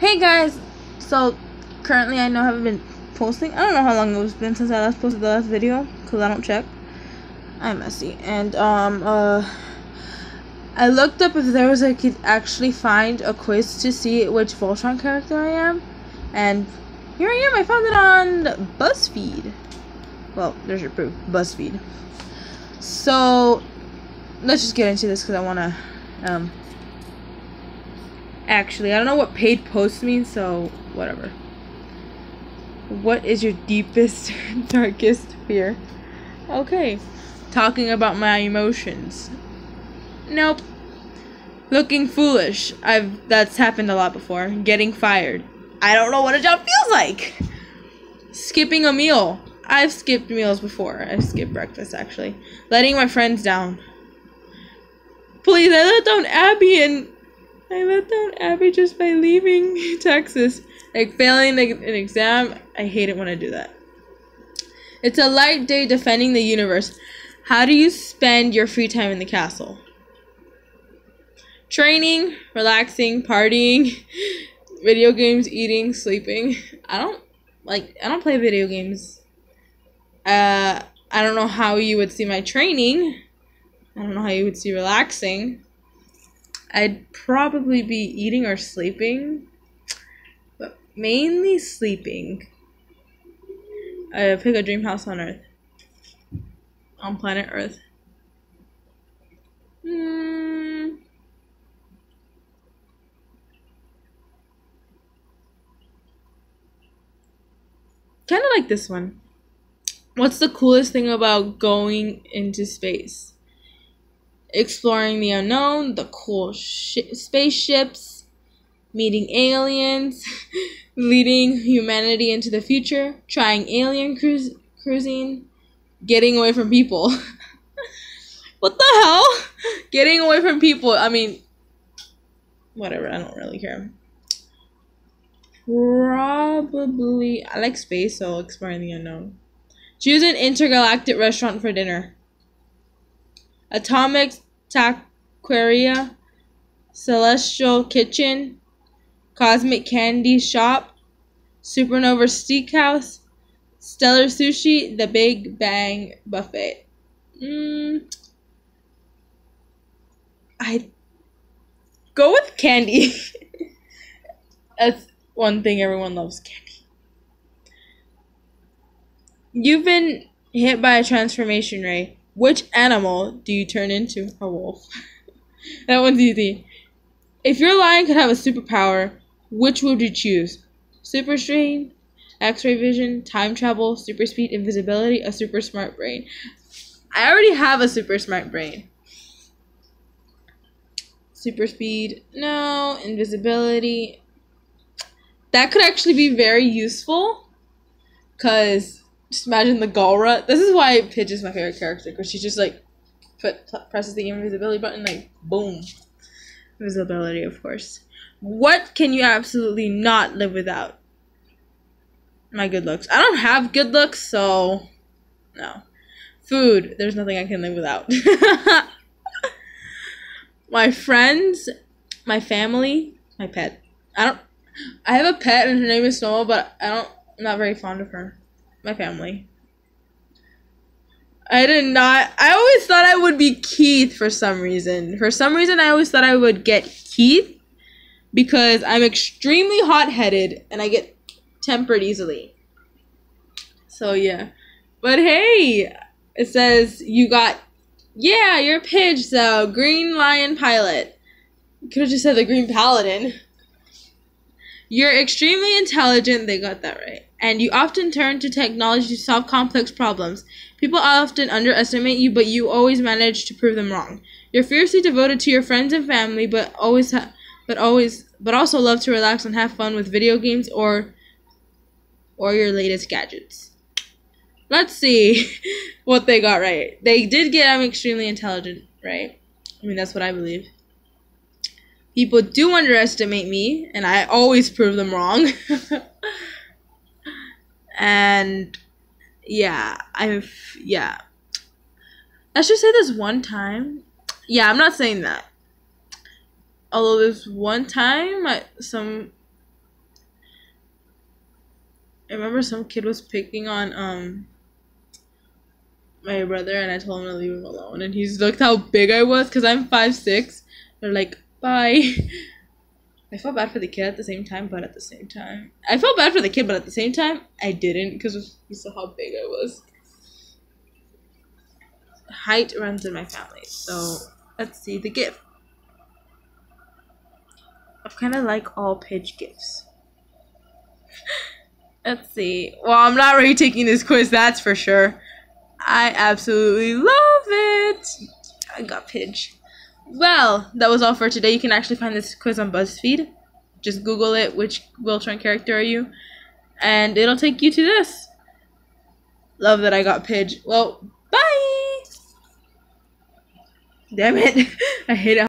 Hey guys, so currently I know I haven't been posting. I don't know how long it's been since I last posted the last video because I don't check. I'm messy and um uh I looked up if there was I could actually find a quiz to see which Voltron character I am, and here I am. I found it on BuzzFeed. Well, there's your proof, BuzzFeed. So let's just get into this because I want to um actually I don't know what paid post means, so whatever. What is your deepest, darkest fear? Okay, talking about my emotions. Nope. Looking foolish. I've that's happened a lot before. Getting fired. I don't know what a job feels like. Skipping a meal. I've skipped meals before. I've skipped breakfast actually. Letting my friends down. Please, I let down Abby and I let down Abby just by leaving Texas. Like failing an exam. I hate it when I do that. It's a light day defending the universe. How do you spend your free time in the castle? Training, relaxing, partying, video games, eating, sleeping. I don't like I don't play video games. Uh I don't know how you would see my training. I don't know how you would see relaxing. I'd probably be eating or sleeping, but mainly sleeping. I pick a dream house on Earth. On planet Earth. Hmm. Kind of like this one. What's the coolest thing about going into space? Exploring the unknown, the cool sh- spaceships, meeting aliens, leading humanity into the future, trying alien cruise- cruising, getting away from people. what the hell? Getting away from people. I mean, whatever. I don't really care. Probably. I like space, so exploring the unknown. Choose an intergalactic restaurant for dinner. Atomic Taqueria, Celestial Kitchen, Cosmic Candy Shop, Supernova Steakhouse, Stellar Sushi, The Big Bang Buffet. Mm, I go with candy. That's one thing everyone loves candy. You've been hit by a transformation ray. Which animal do you turn into? A wolf. that one's easy. If your lion could have a superpower, which would you choose? Super strength, X-ray vision, time travel, super speed, invisibility, a super smart brain. I already have a super smart brain. Super speed, no. Invisibility. That could actually be very useful. Cause just imagine the Galra. This is why Pidge is my favorite character because she just like put presses the invisibility button, like boom, invisibility, of course. What can you absolutely not live without? My good looks. I don't have good looks, so no. Food. There's nothing I can live without. my friends, my family, my pet. I don't. I have a pet and her name is Snowball, but I don't. I'm not very fond of her. My family. I did not. I always thought I would be Keith for some reason. For some reason, I always thought I would get Keith because I'm extremely hot headed and I get tempered easily. So, yeah. But hey, it says you got. Yeah, you're Pidge, so Green Lion Pilot. Could have just said the Green Paladin. You're extremely intelligent. They got that right. And you often turn to technology to solve complex problems. People often underestimate you, but you always manage to prove them wrong. You're fiercely devoted to your friends and family, but always ha- but always but also love to relax and have fun with video games or or your latest gadgets. Let's see what they got right. They did get I'm extremely intelligent, right? I mean that's what I believe. People do underestimate me, and I always prove them wrong. and yeah, I've yeah. Let's just say this one time. Yeah, I'm not saying that. Although this one time, I, some I remember some kid was picking on um my brother, and I told him to leave him alone. And he's looked how big I was because I'm five six. They're like, bye. I felt bad for the kid at the same time, but at the same time, I felt bad for the kid, but at the same time, I didn't because you saw how big I was. Height runs in my family, so let's see the gift. I kind of like all pidge gifts. let's see. Well, I'm not retaking this quiz, that's for sure. I absolutely love it. I got pidge. Well, that was all for today. You can actually find this quiz on BuzzFeed. Just Google it, which Voltron character are you? And it'll take you to this. Love that I got Pidge. Well, bye! Damn it. I hate it.